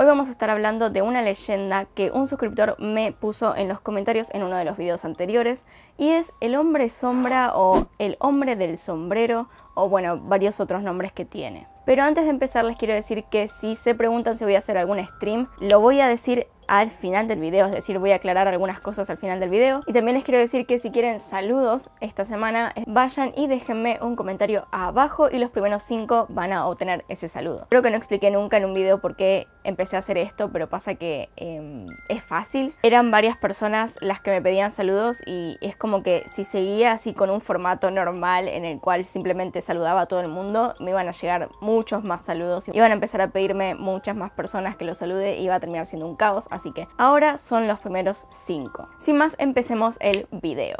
Hoy vamos a estar hablando de una leyenda que un suscriptor me puso en los comentarios en uno de los videos anteriores y es el hombre sombra o el hombre del sombrero o bueno, varios otros nombres que tiene. Pero antes de empezar les quiero decir que si se preguntan si voy a hacer algún stream, lo voy a decir al final del video, es decir, voy a aclarar algunas cosas al final del video. Y también les quiero decir que si quieren saludos esta semana, vayan y déjenme un comentario abajo y los primeros cinco van a obtener ese saludo. Creo que no expliqué nunca en un video por qué empecé a hacer esto, pero pasa que em, es fácil. Eran varias personas las que me pedían saludos y es como que si seguía así con un formato normal en el cual simplemente saludaba a todo el mundo, me iban a llegar muchos más saludos, iban a empezar a pedirme muchas más personas que los salude y iba a terminar siendo un caos así que ahora son los primeros 5. Sin más, empecemos el video.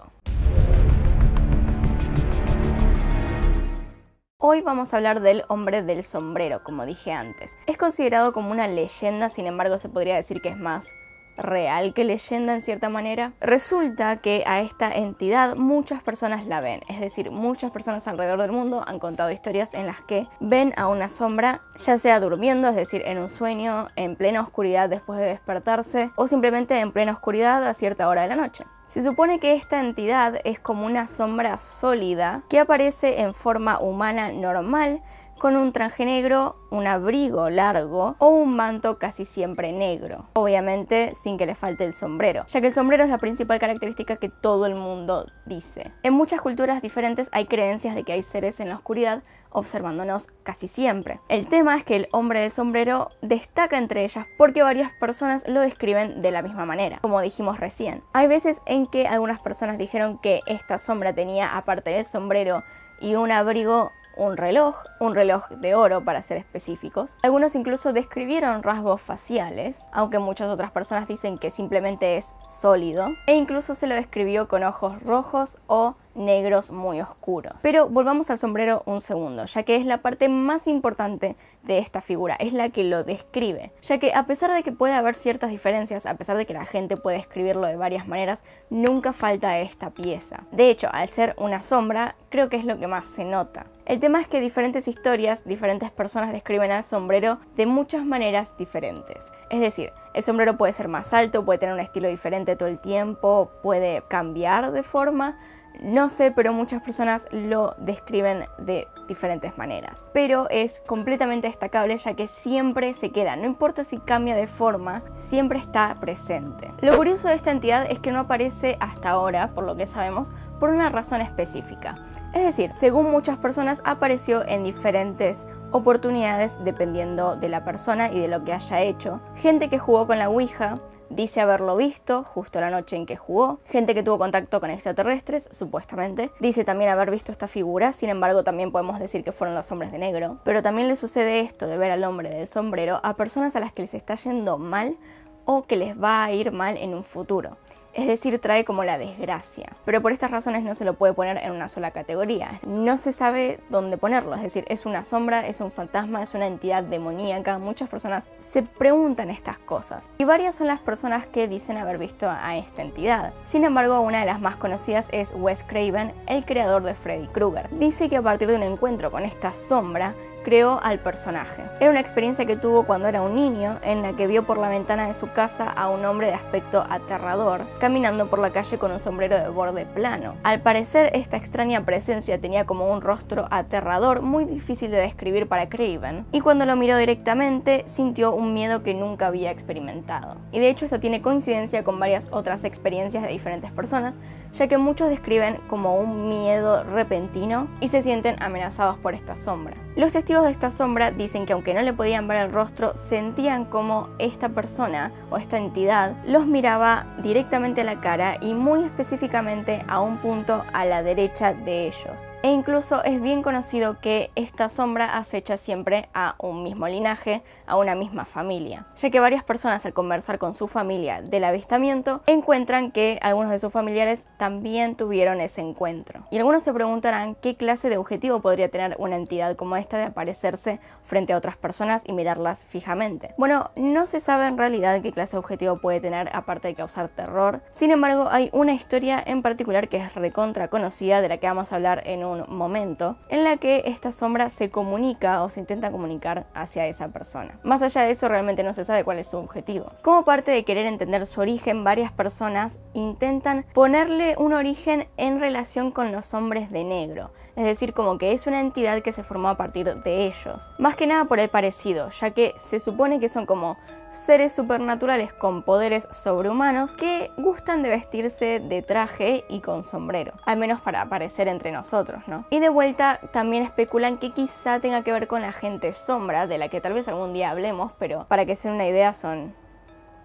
Hoy vamos a hablar del hombre del sombrero, como dije antes. Es considerado como una leyenda, sin embargo se podría decir que es más real que leyenda en cierta manera. Resulta que a esta entidad muchas personas la ven, es decir, muchas personas alrededor del mundo han contado historias en las que ven a una sombra, ya sea durmiendo, es decir, en un sueño, en plena oscuridad después de despertarse o simplemente en plena oscuridad a cierta hora de la noche. Se supone que esta entidad es como una sombra sólida que aparece en forma humana normal con un traje negro, un abrigo largo o un manto casi siempre negro. Obviamente sin que le falte el sombrero, ya que el sombrero es la principal característica que todo el mundo dice. En muchas culturas diferentes hay creencias de que hay seres en la oscuridad observándonos casi siempre. El tema es que el hombre de sombrero destaca entre ellas porque varias personas lo describen de la misma manera, como dijimos recién. Hay veces en que algunas personas dijeron que esta sombra tenía aparte del sombrero y un abrigo un reloj, un reloj de oro para ser específicos. Algunos incluso describieron rasgos faciales, aunque muchas otras personas dicen que simplemente es sólido, e incluso se lo describió con ojos rojos o negros muy oscuros. Pero volvamos al sombrero un segundo, ya que es la parte más importante de esta figura, es la que lo describe, ya que a pesar de que puede haber ciertas diferencias, a pesar de que la gente puede escribirlo de varias maneras, nunca falta esta pieza. De hecho, al ser una sombra, creo que es lo que más se nota. El tema es que diferentes historias, diferentes personas describen al sombrero de muchas maneras diferentes. Es decir, el sombrero puede ser más alto, puede tener un estilo diferente todo el tiempo, puede cambiar de forma, no sé, pero muchas personas lo describen de diferentes maneras. Pero es completamente destacable ya que siempre se queda, no importa si cambia de forma, siempre está presente. Lo curioso de esta entidad es que no aparece hasta ahora, por lo que sabemos, por una razón específica. Es decir, según muchas personas apareció en diferentes oportunidades dependiendo de la persona y de lo que haya hecho. Gente que jugó con la Ouija, Dice haberlo visto justo la noche en que jugó. Gente que tuvo contacto con extraterrestres, supuestamente. Dice también haber visto esta figura, sin embargo también podemos decir que fueron los hombres de negro. Pero también le sucede esto de ver al hombre del sombrero a personas a las que les está yendo mal o que les va a ir mal en un futuro es decir, trae como la desgracia. Pero por estas razones no se lo puede poner en una sola categoría. No se sabe dónde ponerlo, es decir, es una sombra, es un fantasma, es una entidad demoníaca. Muchas personas se preguntan estas cosas. Y varias son las personas que dicen haber visto a esta entidad. Sin embargo, una de las más conocidas es Wes Craven, el creador de Freddy Krueger. Dice que a partir de un encuentro con esta sombra, creó al personaje. Era una experiencia que tuvo cuando era un niño, en la que vio por la ventana de su casa a un hombre de aspecto aterrador, caminando por la calle con un sombrero de borde plano. Al parecer, esta extraña presencia tenía como un rostro aterrador muy difícil de describir para Craven, y cuando lo miró directamente, sintió un miedo que nunca había experimentado. Y de hecho esto tiene coincidencia con varias otras experiencias de diferentes personas, ya que muchos describen como un miedo repentino y se sienten amenazados por esta sombra. Los testigos de esta sombra dicen que aunque no le podían ver el rostro, sentían como esta persona o esta entidad los miraba directamente a la cara y muy específicamente a un punto a la derecha de ellos. E incluso es bien conocido que esta sombra acecha siempre a un mismo linaje, a una misma familia, ya que varias personas al conversar con su familia del avistamiento encuentran que algunos de sus familiares también tuvieron ese encuentro. Y algunos se preguntarán qué clase de objetivo podría tener una entidad como esta de aparecerse frente a otras personas y mirarlas fijamente. Bueno, no se sabe en realidad qué clase de objetivo puede tener aparte de causar terror. Sin embargo, hay una historia en particular que es recontra conocida, de la que vamos a hablar en un momento, en la que esta sombra se comunica o se intenta comunicar hacia esa persona. Más allá de eso, realmente no se sabe cuál es su objetivo. Como parte de querer entender su origen, varias personas intentan ponerle un origen en relación con los hombres de negro, es decir, como que es una entidad que se formó a partir de ellos. Más que nada por el parecido, ya que se supone que son como seres supernaturales con poderes sobrehumanos que gustan de vestirse de traje y con sombrero, al menos para aparecer entre nosotros, ¿no? Y de vuelta también especulan que quizá tenga que ver con la gente sombra, de la que tal vez algún día hablemos, pero para que se den una idea son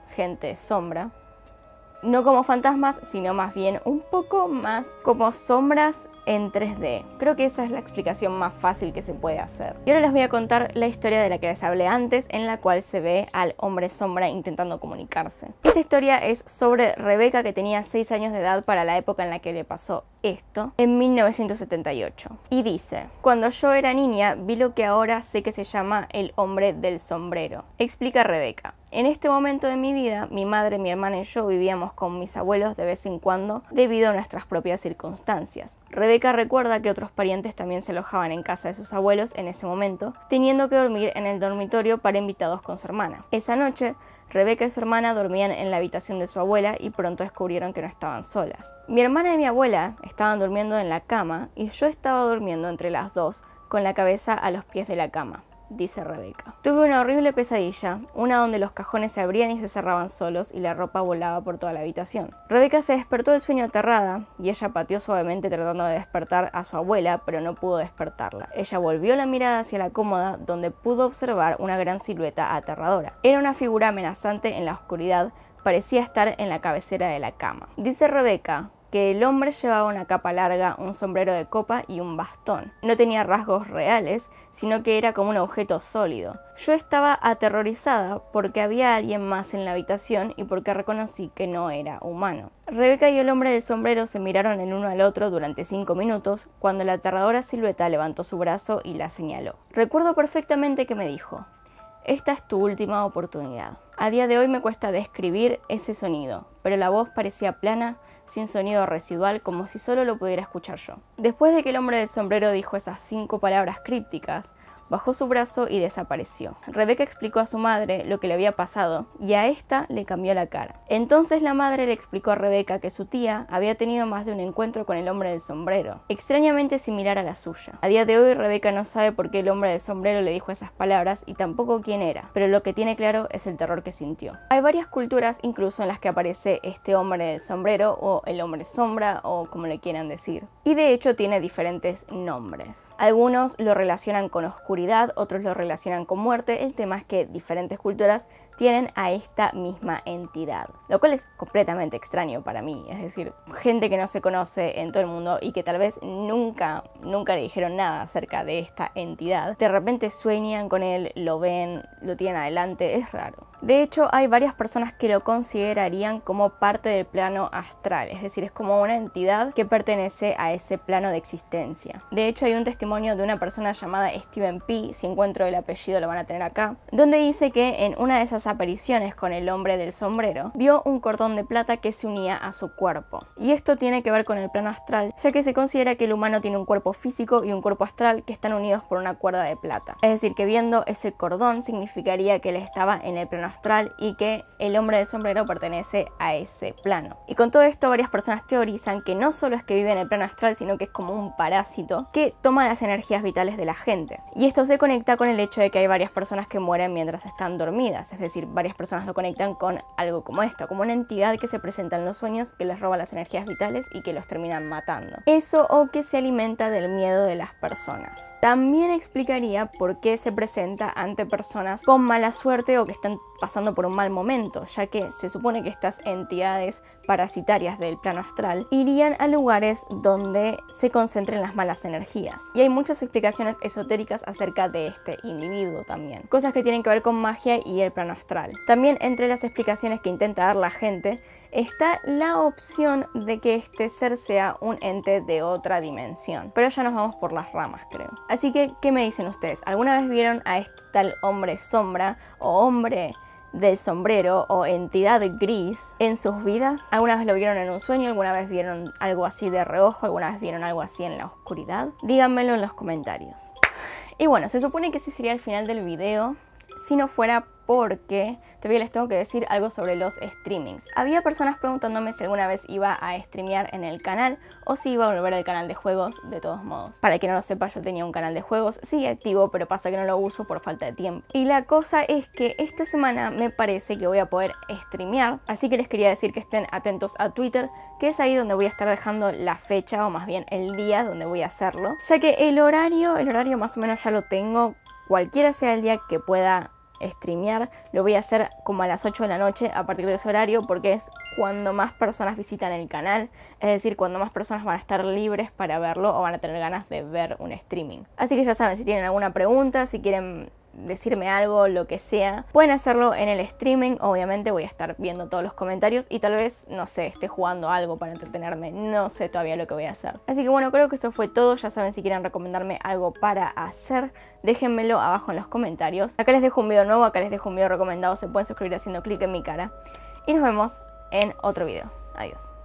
gente sombra, no como fantasmas, sino más bien un poco más como sombras en 3D. Creo que esa es la explicación más fácil que se puede hacer. Y ahora les voy a contar la historia de la que les hablé antes, en la cual se ve al hombre sombra intentando comunicarse. Esta historia es sobre Rebeca, que tenía 6 años de edad para la época en la que le pasó esto, en 1978. Y dice, cuando yo era niña vi lo que ahora sé que se llama el hombre del sombrero. Explica Rebeca. En este momento de mi vida, mi madre, mi hermana y yo vivíamos con mis abuelos de vez en cuando debido a nuestras propias circunstancias. Rebeca recuerda que otros parientes también se alojaban en casa de sus abuelos en ese momento, teniendo que dormir en el dormitorio para invitados con su hermana. Esa noche, Rebeca y su hermana dormían en la habitación de su abuela y pronto descubrieron que no estaban solas. Mi hermana y mi abuela estaban durmiendo en la cama y yo estaba durmiendo entre las dos, con la cabeza a los pies de la cama dice Rebeca. Tuve una horrible pesadilla, una donde los cajones se abrían y se cerraban solos y la ropa volaba por toda la habitación. Rebeca se despertó del sueño aterrada y ella pateó suavemente tratando de despertar a su abuela, pero no pudo despertarla. Ella volvió la mirada hacia la cómoda donde pudo observar una gran silueta aterradora. Era una figura amenazante en la oscuridad, parecía estar en la cabecera de la cama. Dice Rebeca, que el hombre llevaba una capa larga, un sombrero de copa y un bastón. No tenía rasgos reales, sino que era como un objeto sólido. Yo estaba aterrorizada porque había alguien más en la habitación y porque reconocí que no era humano. Rebeca y el hombre del sombrero se miraron el uno al otro durante cinco minutos cuando la aterradora silueta levantó su brazo y la señaló. Recuerdo perfectamente que me dijo, esta es tu última oportunidad. A día de hoy me cuesta describir ese sonido, pero la voz parecía plana sin sonido residual, como si solo lo pudiera escuchar yo. Después de que el hombre del sombrero dijo esas cinco palabras crípticas, bajó su brazo y desapareció. Rebeca explicó a su madre lo que le había pasado y a esta le cambió la cara. Entonces la madre le explicó a Rebeca que su tía había tenido más de un encuentro con el hombre del sombrero, extrañamente similar a la suya. A día de hoy Rebeca no sabe por qué el hombre del sombrero le dijo esas palabras y tampoco quién era, pero lo que tiene claro es el terror que sintió. Hay varias culturas incluso en las que aparece este hombre del sombrero o el hombre sombra o como le quieran decir. Y de hecho tiene diferentes nombres. Algunos lo relacionan con oscuridad otros lo relacionan con muerte. El tema es que diferentes culturas tienen a esta misma entidad, lo cual es completamente extraño para mí. Es decir, gente que no se conoce en todo el mundo y que tal vez nunca, nunca le dijeron nada acerca de esta entidad, de repente sueñan con él, lo ven, lo tienen adelante, es raro. De hecho, hay varias personas que lo considerarían como parte del plano astral, es decir, es como una entidad que pertenece a ese plano de existencia. De hecho, hay un testimonio de una persona llamada Steven P, si encuentro el apellido lo van a tener acá, donde dice que en una de esas apariciones con el hombre del sombrero, vio un cordón de plata que se unía a su cuerpo. Y esto tiene que ver con el plano astral, ya que se considera que el humano tiene un cuerpo físico y un cuerpo astral que están unidos por una cuerda de plata. Es decir, que viendo ese cordón significaría que él estaba en el plano astral y que el hombre de sombrero pertenece a ese plano. Y con todo esto varias personas teorizan que no solo es que vive en el plano astral, sino que es como un parásito que toma las energías vitales de la gente. Y esto se conecta con el hecho de que hay varias personas que mueren mientras están dormidas, es decir, varias personas lo conectan con algo como esto, como una entidad que se presenta en los sueños, que les roba las energías vitales y que los terminan matando. Eso o que se alimenta del miedo de las personas. También explicaría por qué se presenta ante personas con mala suerte o que están pasando por un mal momento, ya que se supone que estas entidades parasitarias del plano astral irían a lugares donde se concentren las malas energías. Y hay muchas explicaciones esotéricas acerca de este individuo también, cosas que tienen que ver con magia y el plano astral. También entre las explicaciones que intenta dar la gente está la opción de que este ser sea un ente de otra dimensión. Pero ya nos vamos por las ramas, creo. Así que, ¿qué me dicen ustedes? ¿Alguna vez vieron a este tal hombre sombra o hombre del sombrero o entidad gris en sus vidas? ¿Alguna vez lo vieron en un sueño? ¿Alguna vez vieron algo así de reojo? ¿Alguna vez vieron algo así en la oscuridad? Díganmelo en los comentarios. Y bueno, se supone que ese sería el final del video si no fuera porque todavía les tengo que decir algo sobre los streamings. Había personas preguntándome si alguna vez iba a streamear en el canal o si iba a volver al canal de juegos de todos modos. Para que no lo sepa, yo tenía un canal de juegos, sigue activo, pero pasa que no lo uso por falta de tiempo. Y la cosa es que esta semana me parece que voy a poder streamear, así que les quería decir que estén atentos a Twitter, que es ahí donde voy a estar dejando la fecha o más bien el día donde voy a hacerlo, ya que el horario, el horario más o menos ya lo tengo cualquiera sea el día que pueda streamear, lo voy a hacer como a las 8 de la noche a partir de ese horario porque es cuando más personas visitan el canal, es decir, cuando más personas van a estar libres para verlo o van a tener ganas de ver un streaming. Así que ya saben, si tienen alguna pregunta, si quieren decirme algo, lo que sea, pueden hacerlo en el streaming. Obviamente voy a estar viendo todos los comentarios y tal vez, no sé, esté jugando algo para entretenerme. No sé todavía lo que voy a hacer. Así que bueno, creo que eso fue todo. Ya saben, si quieren recomendarme algo para hacer, déjenmelo abajo en los comentarios. Acá les dejo un video nuevo, acá les dejo un video recomendado. Se pueden suscribir haciendo clic en mi cara. Y nos vemos en otro video. Adiós.